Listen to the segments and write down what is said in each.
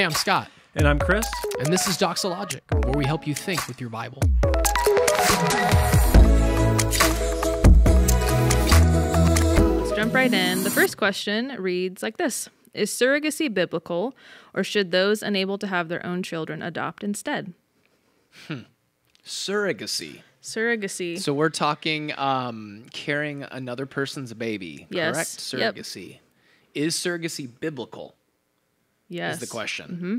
Hey, I'm Scott, And I'm Chris. and this is Doxalogic, where we help you think with your Bible. Let's jump right in. The first question reads like this Is surrogacy biblical, or should those unable to have their own children adopt instead? Surrogacy. Surrogacy. So we're talking um, carrying another person's baby, Yes. correct? Yep. Surrogacy. Is surrogacy biblical? Yes. Is the question. Mm-hmm.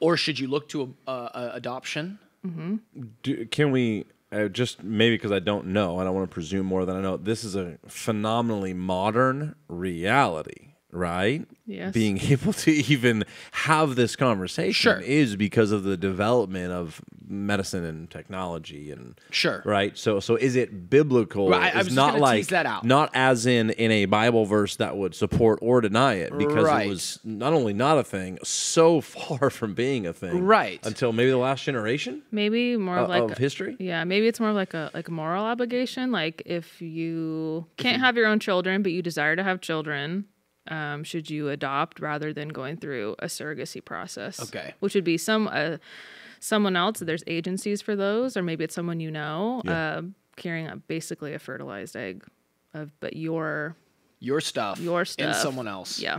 Or should you look to a, a, a adoption? Mm-hmm. Do, can we uh, just maybe because I don't know, I don't want to presume more than I know. This is a phenomenally modern reality, right? Yes. Being able to even have this conversation Sure. is because of the development of medicine and technology and Sure. right. So so is it biblical? Right, I was not like that out. not as in in a Bible verse that would support or deny it because Right. it was not only not a thing, so far from being a thing, Right. Until maybe the last generation Maybe more uh, of like of history. Yeah, maybe it's more like a like a moral obligation. Like if you can't have your own children, but you desire to have children, um, should you adopt rather than going through a surrogacy process? Okay. which would be some uh, someone else. There's agencies for those, or maybe it's someone you know uh, carrying a, basically a fertilized egg, of but your Your stuff. your stuff and someone else. Yeah,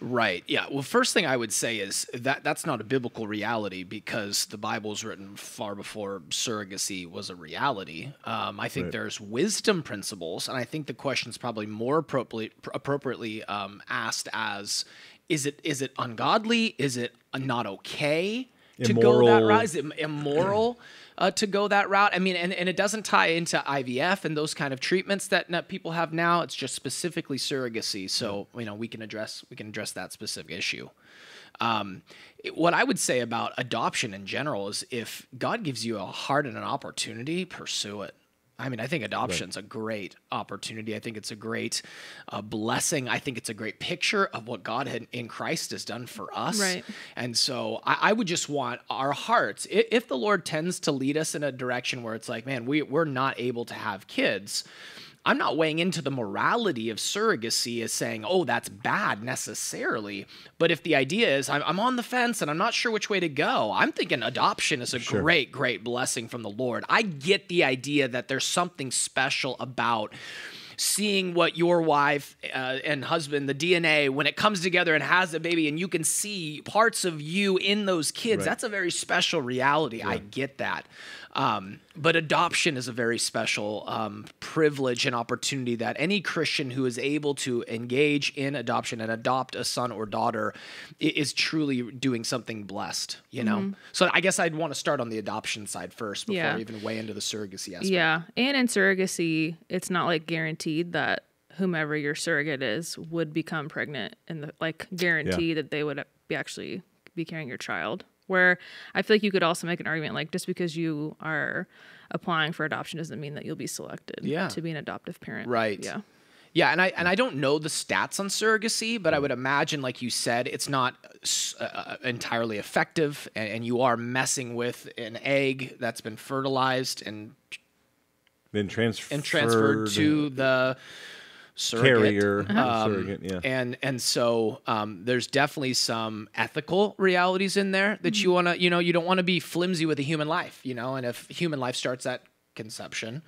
Right. Yeah. Well, first thing I would say is that that's not a biblical reality because the Bible was written far before surrogacy was a reality. Um, I think there's wisdom principles, and I think the question is probably more appropriately appropriately um, asked as: Is it is it ungodly? Is it not okay to go that route? Is it immoral? Uh, to go that route, I mean, and, and it doesn't tie into IVF and those kind of treatments that, that people have now. It's just specifically surrogacy. So you know, we can address we can address that specific issue. Um, it- what I would say about adoption in general is if God gives you a heart and an opportunity, pursue it. I mean, I think adoption's a great opportunity. I think it's a great uh, blessing. I think it's a great picture of what God had, in Christ has done for us. Right. And so I, I would just want our hearts, i- if the Lord tends to lead us in a direction where it's like, man, we, we're not able to have kids, I'm not weighing into the morality of surrogacy as saying, oh, that's bad necessarily. But if the idea is I'm, I'm on the fence and I'm not sure which way to go, I'm thinking adoption is a great, great blessing from the Lord. I get the idea that there's something special about seeing what your wife uh, and husband, the DNA, when it comes together and has a baby, and you can see parts of you in those kids, that's a very special reality. I get that. Um, but adoption is a very special um, privilege and opportunity that any Christian who is able to engage in adoption and adopt a son or daughter is truly doing something blessed, you know? So I guess I'd want to start on the adoption side first before Yeah. I even weigh into the surrogacy aspect. yeah, and in surrogacy, it's not like guaranteed that whomever your surrogate is would become pregnant and like guarantee that they would be actually be carrying your child. Where I feel like you could also make an argument like just because you are applying for adoption doesn't mean that you'll be selected Yeah. to be an adoptive parent. Right. Yeah. Yeah, and I and I don't know the stats on surrogacy, but I would imagine, like you said, it's not uh, uh, entirely effective, and, and you are messing with an egg that's been fertilized and Then transferred and transferred to the surrogate. carrier Um, surrogate. Yeah. and and so um, there's definitely some ethical realities in there that you want to you know you don't want to be flimsy with a human life you know and if human life starts at conception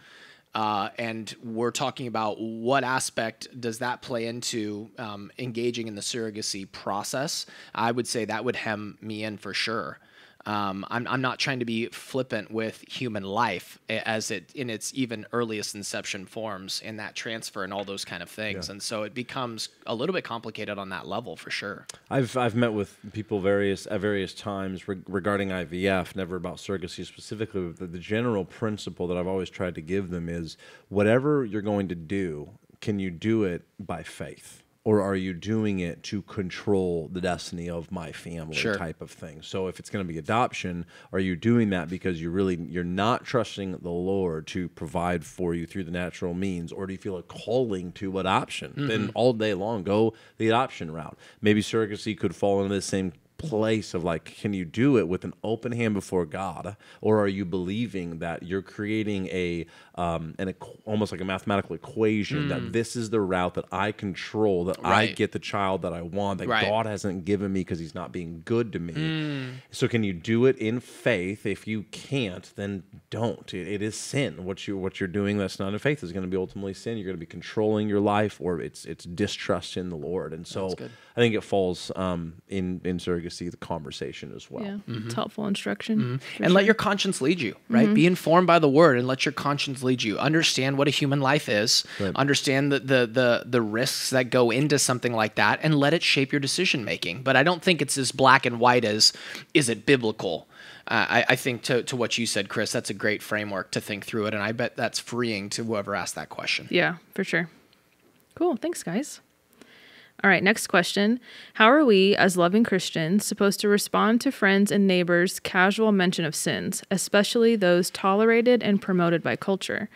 uh, and we're talking about what aspect does that play into um, engaging in the surrogacy process i would say that would hem me in for sure um, I'm, I'm not trying to be flippant with human life as it in its even earliest inception forms in that transfer and all those kind of things. And so it becomes a little bit complicated on that level for sure. I've I've met with people various at various times reg- regarding IVF, never about surrogacy specifically. But the, the general principle that I've always tried to give them is whatever you're going to do, can you do it by faith? Or are you doing it to control the destiny of my family Sure. type of thing? So if it's going to be adoption, are you doing that because you really you're not trusting the Lord to provide for you through the natural means, or do you feel a calling to adoption? Then mm-hmm. all day long, go the adoption route. Maybe surrogacy could fall into the same place of like, can you do it with an open hand before God, or are you believing that you're creating a um, an almost like a mathematical equation that this is the route that I control, that I get the child that I want, that Right. God hasn't given me because He's not being good to me. So can you do it in faith? If you can't, then don't. It, it is sin. What you what you're doing that's not in faith is going to be ultimately sin. You're going to be controlling your life, or it's it's distrust in the Lord. And so. I think it falls um, in in surrogacy the conversation as well. Yeah, mm-hmm. it's helpful instruction. Mm-hmm. for and let your conscience lead you right? Mm-hmm. Be informed by the word and let your conscience lead you. Understand what a human life is. Understand the, the the the risks that go into something like that and let it shape your decision making but i don't think it's as black and white as is it biblical? Uh, I, I think to, to what you said chris that's a great framework to think through it. And i bet that's freeing to whoever asked that question. Yeah, for sure. Cool. Thanks, guys. All right, next question. How are we, as loving Christians, supposed to respond to friends and neighbors' casual mention of sins, especially those tolerated and promoted by culture?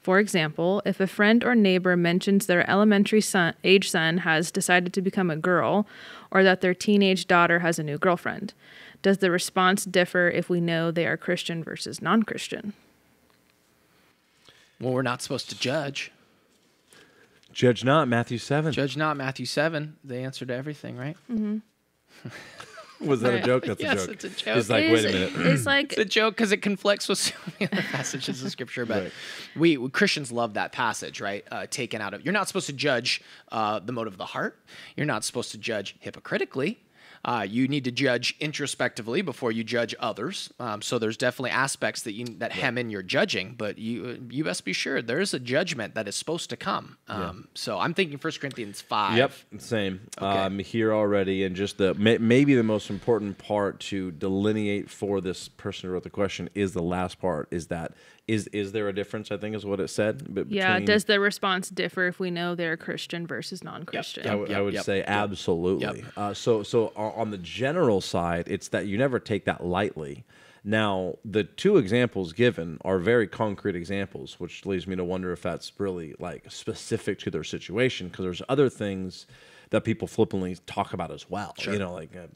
For example, if a friend or neighbor mentions their elementary son, age son has decided to become a girl, or that their teenage daughter has a new girlfriend, does the response differ if we know they are Christian versus non Christian? well we're not supposed to judge Judge not, Matthew seven. judge not matthew 7 the answer to everything right Mm-hmm. Was that a joke? That's Yes, a joke. it's a joke. He's like, It wait a minute. It's like it's a joke because it conflicts with so many other passages of scripture. But Right. we, we Christians love that passage, right? Uh, taken out of you're not supposed to judge uh, the motive of the heart. You're not supposed to judge hypocritically. Uh, you need to judge introspectively before you judge others. Um, so there's definitely aspects that you that hem in your judging, but you you best be sure there is a judgment that is supposed to come. Um, So I'm thinking 1 Corinthians five. Yep, same. Okay. Um, here already, and just the may, maybe the most important part to delineate for this person who wrote the question is the last part. Is that is is there a difference? I think is what it said. But Yeah, between- does the response differ if we know they're Christian versus non-Christian? I would- I Yep, would yep, say absolutely. yep. Uh, so, so on the general side, it's that you never take that lightly. Now, the two examples given are very concrete examples, which leads me to wonder if that's really like specific to their situation, because there's other things that people flippantly talk about as well. You know, like uh,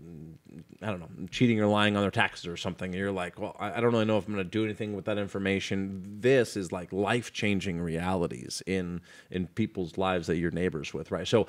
I don't know, cheating or lying on their taxes or something. You're like, well, I, I don't really know if I'm going to do anything with that information. This is like life changing realities in in people's lives that you're neighbors with, right? So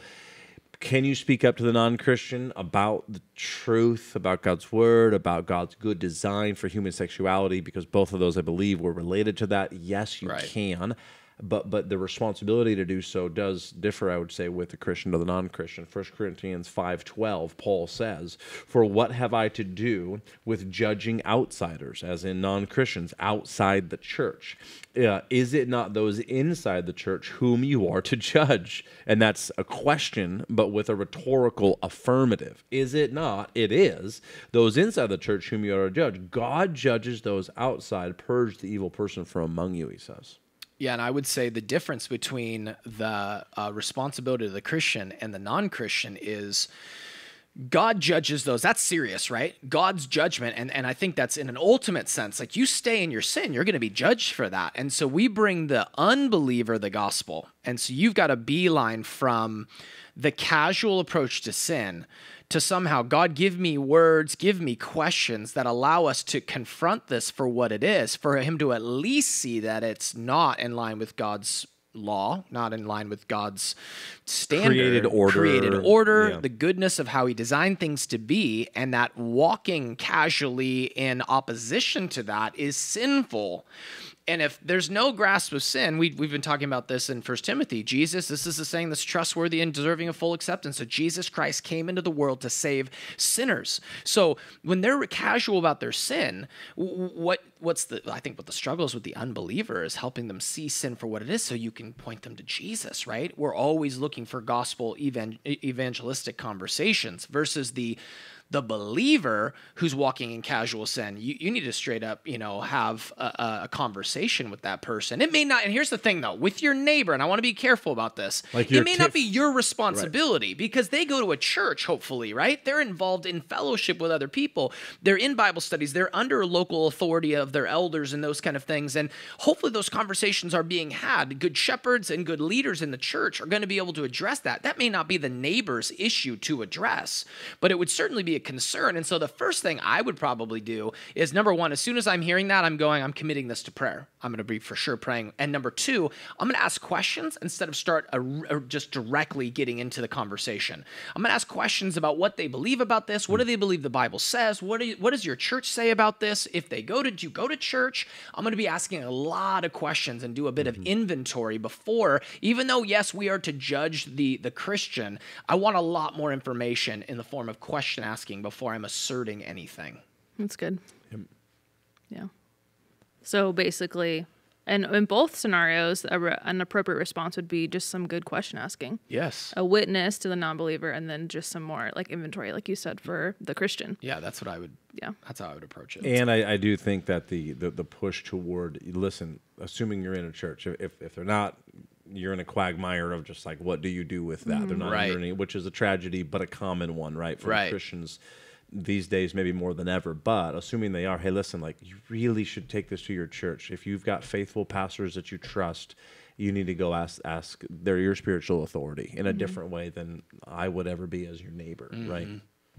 can you speak up to the non-christian about the truth about god's word about god's good design for human sexuality because both of those i believe were related to that yes you Right. can but but the responsibility to do so does differ i would say with the christian to the non-christian. 1 corinthians 5.12 paul says for what have i to do with judging outsiders as in non-christians outside the church? Uh, is it not those inside the church whom you are to judge? And that's a question but with a rhetorical affirmative. Is it not? It is. Those inside the church whom you are to judge. God judges those outside purge the evil person from among you he says Yeah, and I would say the difference between the uh, responsibility of the Christian and the non Christian is God judges those. That's serious, right? God's judgment. And, and I think that's in an ultimate sense. Like you stay in your sin, you're going to be judged for that. And so we bring the unbeliever the gospel. And so you've got a beeline from the casual approach to sin to somehow, God, give me words, give me questions that allow us to confront this for what it is, for Him to at least see that it's not in line with God's law, not in line with God's standard, Created order. created order, Yeah. the goodness of how He designed things to be, and that walking casually in opposition to that is sinful. And if there's no grasp of sin, we, we've been talking about this in First Timothy. Jesus, this is a saying that's trustworthy and deserving of full acceptance. So Jesus Christ came into the world to save sinners. So when they're casual about their sin, what what's the I think what the struggle is with the unbeliever is helping them see sin for what it is, so you can point them to Jesus. Right? We're always looking for gospel evan- evangelistic conversations versus the the believer who's walking in casual sin, you, you need to straight up, you know, have a, a- conversation with that person. It may not, and here's the thing though, with your neighbor, and I want to be careful about this. Like it may not be your responsibility because they go to a church, hopefully, right? They're involved in fellowship with other people. They're in Bible studies. They're under local authority of their elders and those kind of things. And hopefully those conversations are being had. Good shepherds and good leaders in the church are going to be able to address that. That may not be the neighbor's issue to address, but it would certainly be a concern. And so the first thing I would probably do is number one, as soon as I'm hearing that, I'm going, I'm committing this to prayer. I'm going to be for sure praying. And number two, I'm going to ask questions instead of start a, a just directly getting into the conversation. I'm going to ask questions about what they believe about this. What do they believe the Bible says? What, you, what does your church say about this? If they go to, do you go to church? I'm going to be asking a lot of questions and do a bit of mm-hmm. inventory before, even though, yes, we are to judge the, the Christian, I want a lot more information in the form of question asking before I'm asserting anything. That's good. Yeah. So basically, and in both scenarios, a re- an appropriate response would be just some good question asking, Yes. a witness to the non-believer, and then just some more like inventory, like you said, for the Christian. Yeah, that's what I would. Yeah. That's how I would approach it. And I, I do think that the, the the push toward listen, assuming you're in a church, if if they're not, you're in a quagmire of just like, what do you do with that? They're not mm, Right. under any, which is a tragedy, but a common one, right? For Right. Christians these days, maybe more than ever. But assuming they are, hey, listen, like you really should take this to your church. If you've got faithful pastors that you trust, you need to go ask ask. They're your spiritual authority in a mm-hmm. different way than I would ever be as your neighbor, mm-hmm. right?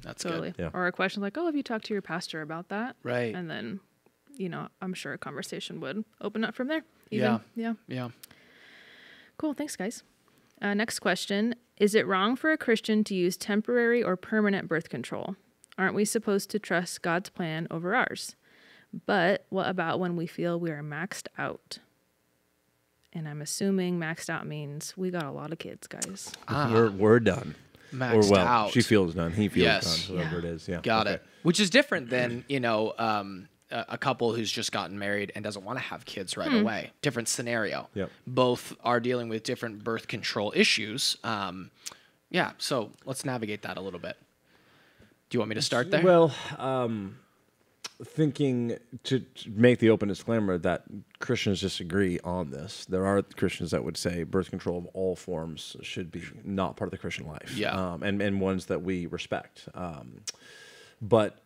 that's Totally. good. Yeah. Or a question like, "Oh, have you talked to your pastor about that?" Right. And then, you know, I'm sure a conversation would open up from there. Yeah. Yeah. Yeah. Cool. Thanks, guys. Uh, next question: Is it wrong for a Christian to use temporary or permanent birth control? Aren't we supposed to trust God's plan over ours? But what about when we feel we are maxed out? And I'm assuming maxed out means we got a lot of kids, guys. We're we're done. Maxed or well, out. she feels done. He feels Yes. done. Whatever Yeah. it is. Yeah. Got Okay. it. Which is different than, you know, um, a, a couple who's just gotten married and doesn't want to have kids right away. Different scenario. Yep. Both are dealing with different birth control issues. Um, yeah. So let's navigate that a little bit. Do you want me to start there? Well, um, thinking to, to make the open disclaimer that Christians disagree on this. There are Christians that would say birth control of all forms should be not part of the Christian life. Yeah. Um, and, and ones that we respect. Um, but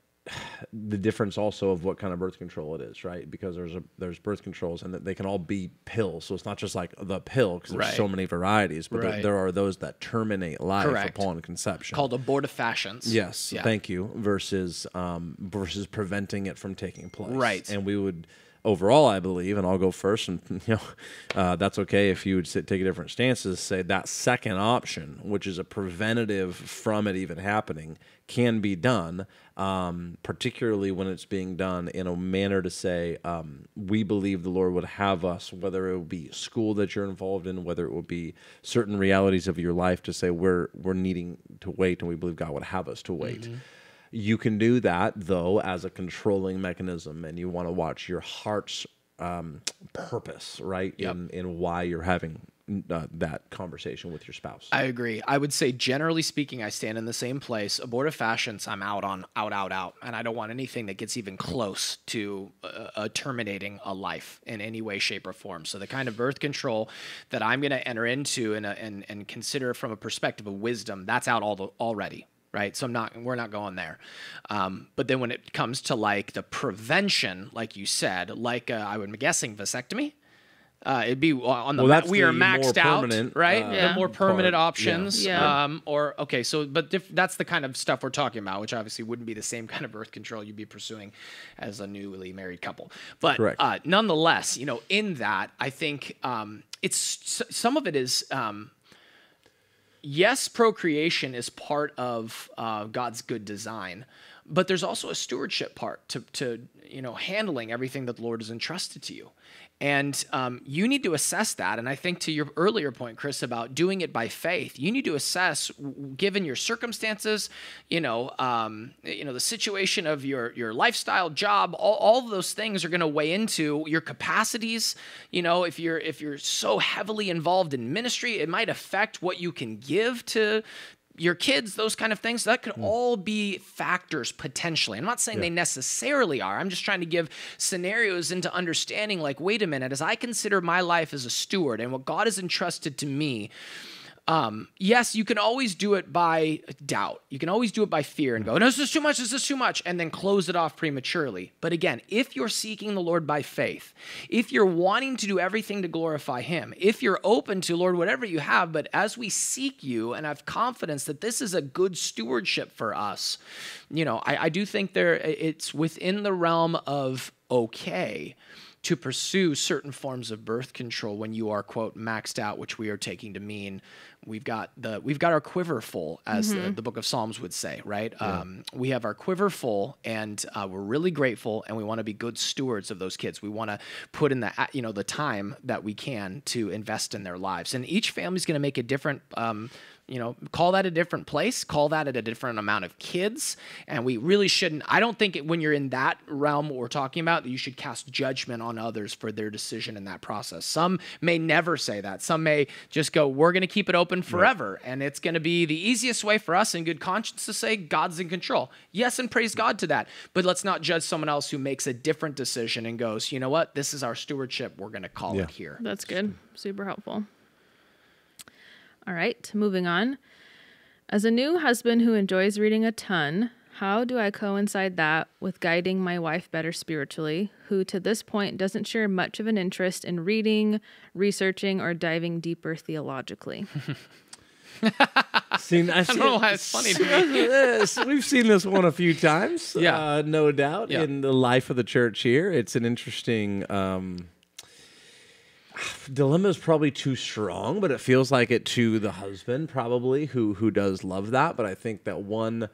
the difference also of what kind of birth control it is, right? Because there's a there's birth controls and that they can all be pills. So it's not just like the pill because there's so many varieties, but there, there are those that terminate life Correct. upon conception. Called abortifacients. Yes, Yeah. thank you. Versus um, versus preventing it from taking place. Right. And we would overall, I believe, and I'll go first, and you know, uh, that's okay if you would sit, take a different stance. Is say that second option, which is a preventative from it even happening, can be done. Um, particularly when it's being done in a manner to say, um, we believe the Lord would have us, whether it would be school that you're involved in, whether it would be certain realities of your life, to say we're we're needing to wait, and we believe God would have us to wait. You can do that though as a controlling mechanism, and you want to watch your heart's um, purpose, right? Yep. In in why you're having uh, that conversation with your spouse. I agree. I would say, generally speaking, I stand in the same place. Abortifacients, I'm out on, out, out, out, and I don't want anything that gets even close to uh, uh, terminating a life in any way, shape, or form. So the kind of birth control that I'm going to enter into and, uh, and and consider from a perspective of wisdom, that's out all the, already. Right, so I'm not. We're not going there. Um, but then when it comes to like the prevention, like you said, like uh, I would be guessing vasectomy, uh, it'd be on the Well, ma- that's we are maxed out, right? uh, Yeah. The more permanent part, options. Yeah. Um, or okay, so but diff- that's the kind of stuff we're talking about, which obviously wouldn't be the same kind of birth control you'd be pursuing as a newly married couple. But uh, nonetheless, you know, in that, I think um, it's some of it is. Um, yes, procreation is part of uh, God's good design, but there's also a stewardship part to, to you know handling everything that the Lord has entrusted to you, and um, you need to assess that. And I think to your earlier point, Chris, about doing it by faith, you need to assess, given your circumstances, you know, um, you know, the situation of your your lifestyle, job, all, all those things are going to weigh into your capacities. You know, if you're if you're so heavily involved in ministry, it might affect what you can give to your kids, those kind of things, that could hmm. all be factors potentially. I'm not saying they necessarily are. I'm just trying to give scenarios into understanding like, wait a minute, as I consider my life as a steward and what God has entrusted to me, um, yes, you can always do it by doubt. You can always do it by fear and go, no, this is too much, this is too much, and then close it off prematurely. But again, if you're seeking the Lord by faith, if you're wanting to do everything to glorify Him, if you're open to, Lord, whatever you have, but as we seek you and have confidence that this is a good stewardship for us, you know, I, I do think there it's within the realm of okay to pursue certain forms of birth control when you are quote maxed out which we are taking to mean we've got the we've got our quiver full as the, the book of psalms would say right? Um, we have our quiver full and uh, we're really grateful and we want to be good stewards of those kids. We want to put in the you know the time that we can to invest in their lives. And each family's going to make a different um, you know call that a different place call that at a different amount of kids. And we really shouldn't i don't think it, when you're in that realm what we're talking about that you should cast judgment on others for their decision in that process. Some may never say that. Some may just go we're going to keep it open forever. And it's going to be the easiest way for us in good conscience to say god's in control. Yes and praise god to that. But let's not judge someone else who makes a different decision and goes you know what? This is our stewardship. We're going to call Yeah. it here. That's good. Super helpful. All right, moving on. As a new husband who enjoys reading a ton, how do I coincide that with guiding my wife better spiritually, who to this point doesn't share much of an interest in reading, researching, or diving deeper theologically? Seen, I, don't know why it's funny to me. We've seen this one a few times. Yeah. uh, no doubt. Yeah. In the life of the church here, it's an interesting. Um, dilemma is probably too strong, but it feels like it to the husband probably who who does love that. But I think that one.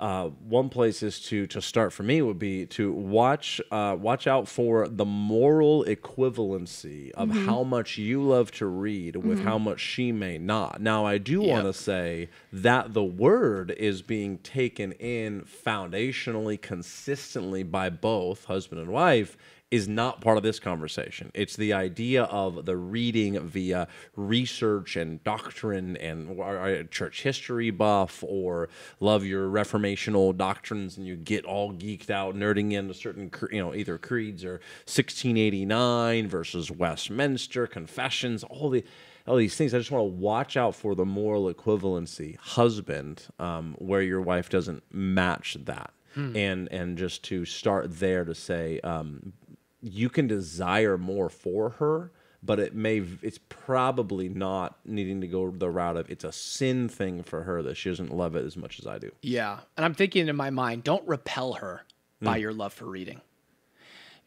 Uh, one place is to to start for me would be to watch uh, watch out for the moral equivalency of how much you love to read with how much she may not. Now, I do want to say that the word is being taken in foundationally, consistently by both husband and wife is not part of this conversation. It's the idea of the reading via research and doctrine and or church history buff or love your reformational doctrines and you get all geeked out nerding into certain you know either creeds or 1689 versus Westminster confessions all the all these things. I just want to watch out for the moral equivalency, husband, um, where your wife doesn't match that, and and just to start there to say um, you can desire more for her, but it may it's probably not needing to go the route of it's a sin thing for her that she doesn't love it as much as I do. Yeah. And I'm thinking in my mind, don't repel her by mm. your love for reading.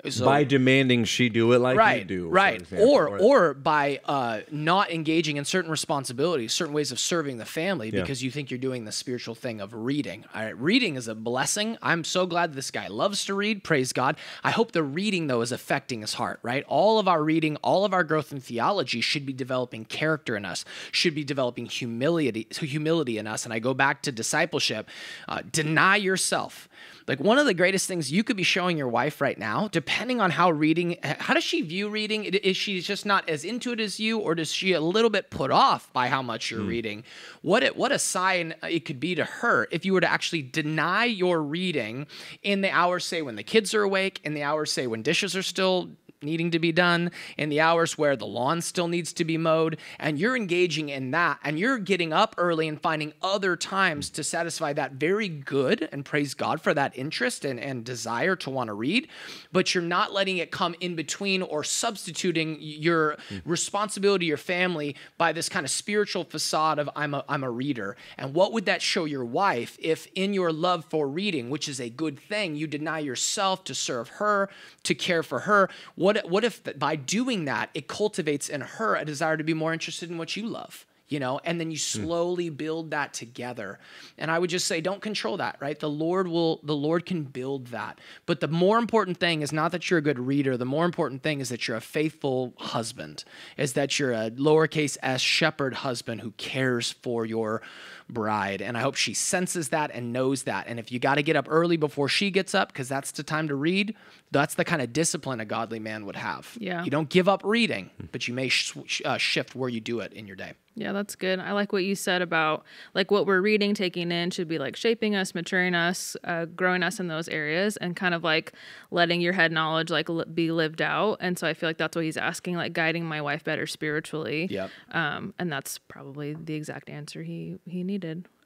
So, By demanding she do it like right, you do, right, example. or or by uh, not engaging in certain responsibilities, certain ways of serving the family Yeah. because you think you're doing the spiritual thing of reading. All right, reading is a blessing. I'm so glad this guy loves to read. Praise God. I hope the reading though is affecting his heart. Right, all of our reading, all of our growth in theology should be developing character in us, should be developing humility, humility in us. And I go back to discipleship. Uh, deny yourself. Like one of the greatest things you could be showing your wife right now, depending on how reading, how does she view reading? Is she just not as into it as you, or does she a little bit put off by how much you're hmm. reading? What it, what a sign it could be to her if you were to actually deny your reading in the hours, say when the kids are awake, in the hours, say when dishes are still needing to be done, in the hours where the lawn still needs to be mowed, and you're engaging in that, and you're getting up early and finding other times to satisfy that very good, and praise God for that interest and, and desire to want to read, but you're not letting it come in between or substituting your hmm. responsibility to your family by this kind of spiritual facade of I'm a, I'm a reader. And what would that show your wife if in your love for reading, which is a good thing, you deny yourself to serve her, to care for her? What, what what if by doing that, it cultivates in her a desire to be more interested in what you love? You know, and then you hmm. slowly build that together. And I would just say, don't control that, right? The Lord will, the Lord can build that. But the more important thing is not that you're a good reader. The more important thing is that you're a faithful husband, is that you're a lowercase s shepherd husband who cares for your bride. And I hope she senses that and knows that. And if you got to get up early before she gets up, because that's the time to read, that's the kind of discipline a godly man would have. Yeah. You don't give up reading, but you may sh- uh, shift where you do it in your day. Yeah, that's good. I like what you said about like what we're reading, taking in should be like shaping us, maturing us, uh, growing us in those areas, and kind of like letting your head knowledge like li- be lived out. And so I feel like that's what he's asking, like guiding my wife better spiritually. Yep. Um, and that's probably the exact answer he he needed.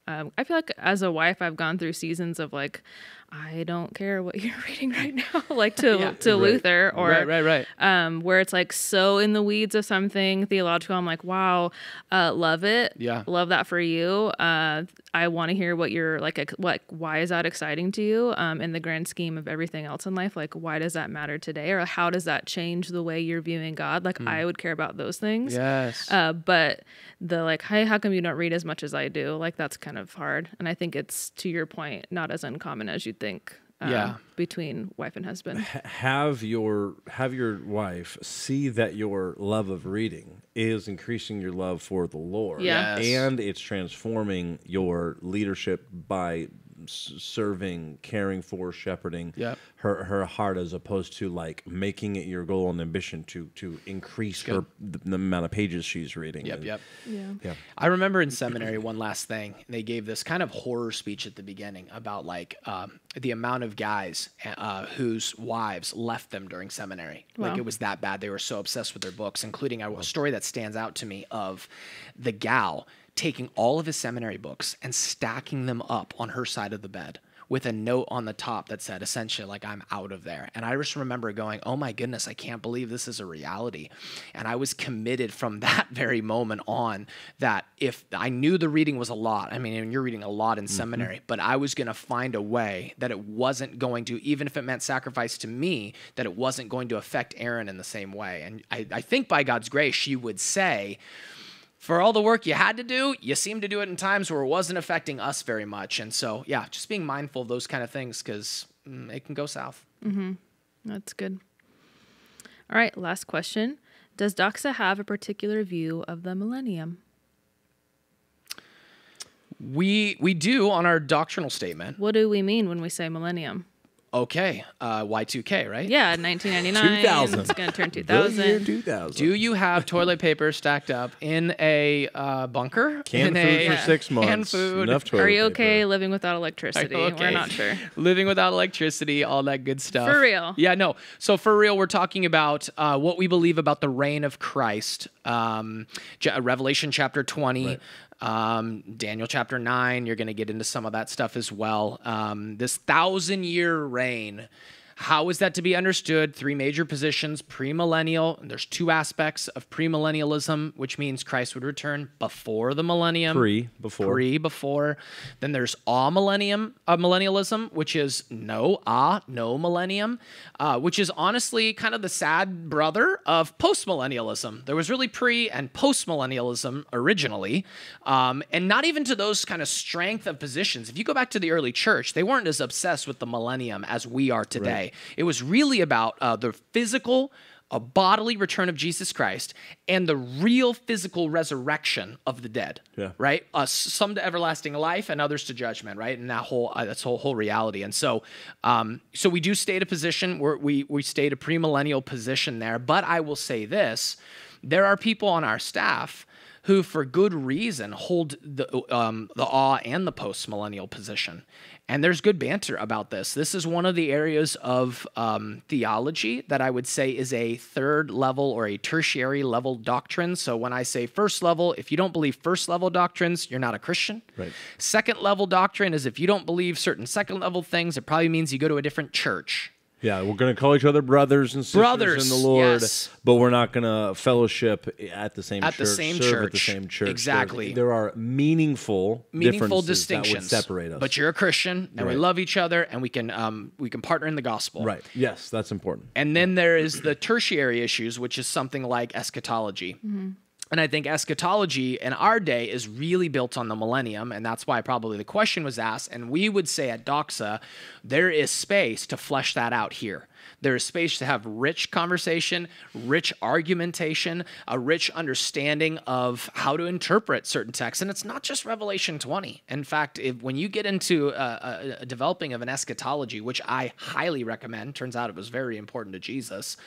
Um, I feel like as a wife, I've gone through seasons of like, I don't care what you're reading right now, like to Yeah. to Luther or right, right, right. um, where it's like so in the weeds of something theological. I'm like, wow, uh, love it. Yeah. love that for you. Uh, I want to hear what you're like. What why is that exciting to you? Um, in the grand scheme of everything else in life, like why does that matter today, or how does that change the way you're viewing God? Like I would care about those things. Yes. Uh, but the like, hey, how come you don't read as much as I do? Like that's kind of hard. And I think it's to your point, not as uncommon as you think. Um, Yeah. Between wife and husband. have your have your wife see that your love of reading is increasing your love for the Lord. Yeah. Yes. And it's transforming your leadership by s- serving, caring for, shepherding Yep. her her heart as opposed to like making it your goal and ambition to to increase her the, the amount of pages she's reading. Yep, And- yep. Yeah. Yeah. I remember in seminary one last thing. They gave this kind of horror speech at the beginning about like um, the amount of guys uh, whose wives left them during seminary. Like it was that bad. They were so obsessed with their books, including a, a story that stands out to me of the gal taking all of his seminary books and stacking them up on her side of the bed with a note on the top that said essentially like I'm out of there. And I just remember going, "Oh my goodness, I can't believe this is a reality." And I was committed from that very moment on that if I knew the reading was a lot. I mean, you're reading a lot in mm-hmm. seminary, but I was going to find a way that it wasn't going to even if it meant sacrifice to me, that it wasn't going to affect Aaron in the same way. And I, I think by God's grace, she would say, for all the work you had to do, you seem to do it in times where it wasn't affecting us very much. And so, yeah, just being mindful of those kind of things because mm, it can go south. That's good. All right, last question. Does Doxa have a particular view of the millennium? We we do on our doctrinal statement. What do we mean when we say millennium? Okay, uh, Y2K, right? Yeah, 1999. 2000. It's going to turn The year 2000. 2000. Do you have toilet paper stacked up in a uh, bunker? Canned in food a, for six months. Canned food. Enough toilet Are you paper. okay living without electricity? We're not sure. Living without electricity, all that good stuff. For real. Yeah, no. So for real, we're talking about uh, what we believe about the reign of Christ. Um, Revelation chapter 20. Um, Daniel chapter 9, you're going to get into some of that stuff as well. Um, this thousand year reign. How is that to be understood? Three major positions premillennial. and There's two aspects of premillennialism, which means Christ would return before the millennium. Pre, before. Pre, before. Then there's a millennium, uh, millennialism, which is no, ah, no millennium, uh, which is honestly kind of the sad brother of postmillennialism. There was really pre and postmillennialism originally, um, and not even to those kind of strength of positions. If you go back to the early church, they weren't as obsessed with the millennium as we are today. It was really about uh, the physical a bodily return of Jesus Christ and the real physical resurrection of the dead. Yeah. Right. Uh, some to everlasting life and others to judgment. Right. And that whole uh, that's whole whole reality. And so, um, so we do state a position where we we state a premillennial position there. But I will say this: there are people on our staff who, for good reason, hold the um, the awe and the post millennial position. And there's good banter about this. This is one of the areas of um, theology that I would say is a third level or a tertiary level doctrine. So when I say first level, if you don't believe first level doctrines, you're not a Christian. Right. Second level doctrine is if you don't believe certain second level things, it probably means you go to a different church. Yeah, we're going to call each other brothers and sisters Brothers, in the Lord, yes. but we're not going to fellowship at the same At church, the same serve at the church. same church. There's- Exactly. There are meaningful, meaningful distinctions that would separate us. But you're a Christian, and we love each other, and we can um, we can partner in the gospel. right. Yes, that's important. And then there is the tertiary issues, which is something like eschatology. And I think eschatology in our day is really built on the millennium. And that's why probably the question was asked. And we would say at Doxa, there is space to flesh that out here. There is space to have rich conversation, rich argumentation, a rich understanding of how to interpret certain texts. And it's not just Revelation 20. In fact, if, when you get into a, a, developing of an eschatology, which I highly recommend, turns out it was very important to Jesus,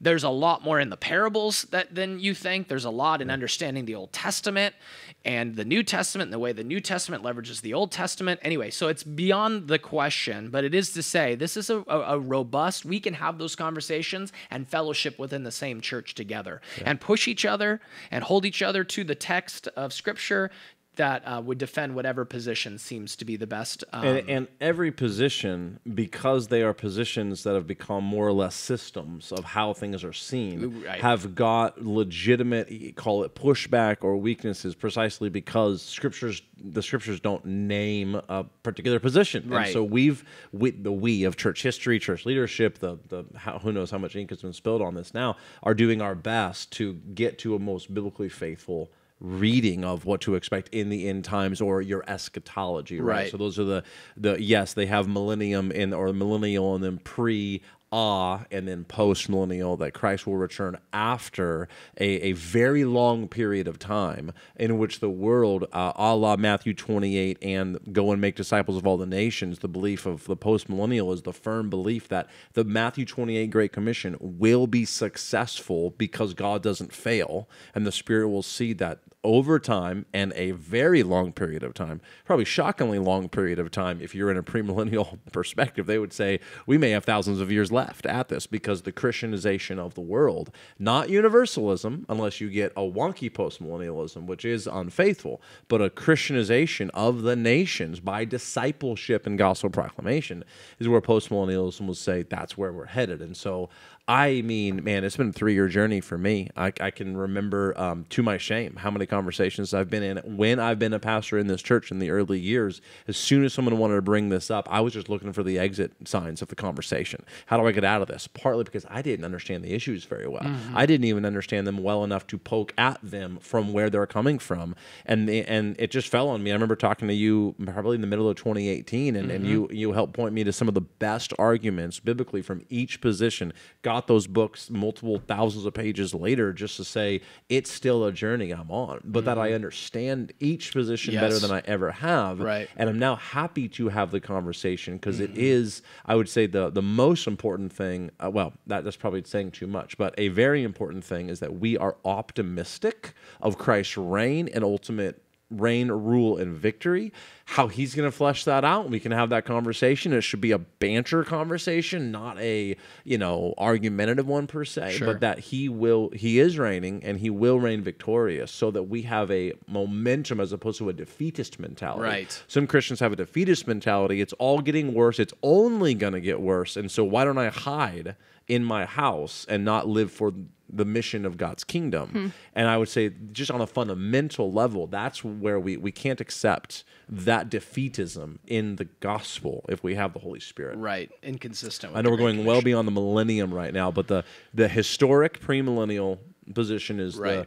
there's a lot more in the parables that than you think. There's a lot in understanding the Old Testament and the New Testament and the way the New Testament leverages the Old Testament. Anyway, so it's beyond the question, but it is to say this is a, a, robust, we can have those conversations and fellowship within the same church together yeah. and push each other and hold each other to the text of Scripture that uh, would defend whatever position seems to be the best. Um, and, and, every position, because they are positions that have become more or less systems of how things are seen, right. have got legitimate, call it pushback or weaknesses, precisely because scriptures, the scriptures don't name a particular position. Right. And so we've, we, the we of church history, church leadership, the the how, who knows how much ink has been spilled on this now, are doing our best to get to a most biblically faithful reading of what to expect in the end times or your eschatology, right? right? So those are the the yes, they have millennium in or millennial and then pre ah and then post millennial that Christ will return after a, a very long period of time in which the world, uh, a la Matthew 28 and go and make disciples of all the nations, the belief of the post millennial is the firm belief that the Matthew 28 Great Commission will be successful because God doesn't fail. And the Spirit will see that over time and a very long period of time, probably shockingly long period of time, if you're in a premillennial perspective, they would say we may have thousands of years left at this because the Christianization of the world, not universalism, unless you get a wonky postmillennialism, which is unfaithful, but a Christianization of the nations by discipleship and gospel proclamation is where postmillennialism will say that's where we're headed. And so I mean, man, it's been a three year journey for me. I, I can remember, um, to my shame, how many conversations I've been in when I've been a pastor in this church in the early years. As soon as someone wanted to bring this up, I was just looking for the exit signs of the conversation. How do I get out of this? Partly because I didn't understand the issues very well. Mm-hmm. I didn't even understand them well enough to poke at them from where they're coming from, and the, and it just fell on me. I remember talking to you probably in the middle of 2018, and, mm-hmm. and you you helped point me to some of the best arguments biblically from each position. God got those books multiple thousands of pages later just to say it's still a journey I'm on, but mm-hmm. that I mm-hmm. understand each position yes. better than I ever have. Right. And I'm now happy to have the conversation because mm-hmm. is, I would say, the the most important thing. Uh, well, that, that's probably saying too much, but a very important thing is that we are optimistic of Christ's reign and ultimate reign, rule, and victory. How he's going to flesh that out, we can have that conversation. It should be a banter conversation, not a you know argumentative one per se. Sure. But that he will, he is reigning, and he will reign victorious, so that we have a momentum as opposed to a defeatist mentality. Right. Some Christians have a defeatist mentality. It's all getting worse. It's only going to get worse, and so why don't I hide in my house and not live for the mission of God's kingdom. Hmm. And I would say, just on a fundamental level, that's where we, we can't accept that defeatism in the gospel if we have the Holy Spirit. Right. Inconsistent. I know we're going well beyond the millennium right now, but the, the historic premillennial position is right. the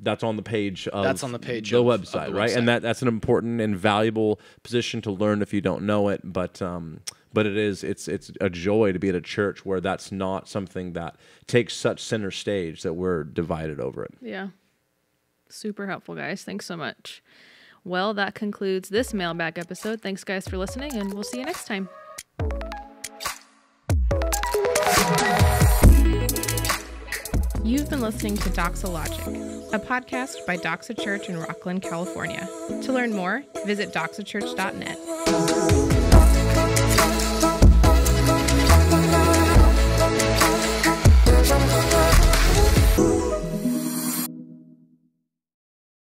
that's on the page of that's on the page the, of, website, of the right? Website. And that that's an important and valuable position to learn if you don't know it. But um, but it is it's it's a joy to be at a church where that's not something that takes such center stage that we're divided over it. Yeah. Super helpful, guys. Thanks so much. Well, that concludes this mailbag episode. Thanks, guys, for listening, and we'll see you next time. You've been listening to Doxalogic, a podcast by Doxa Church in Rocklin, California. To learn more, visit doxachurch.net.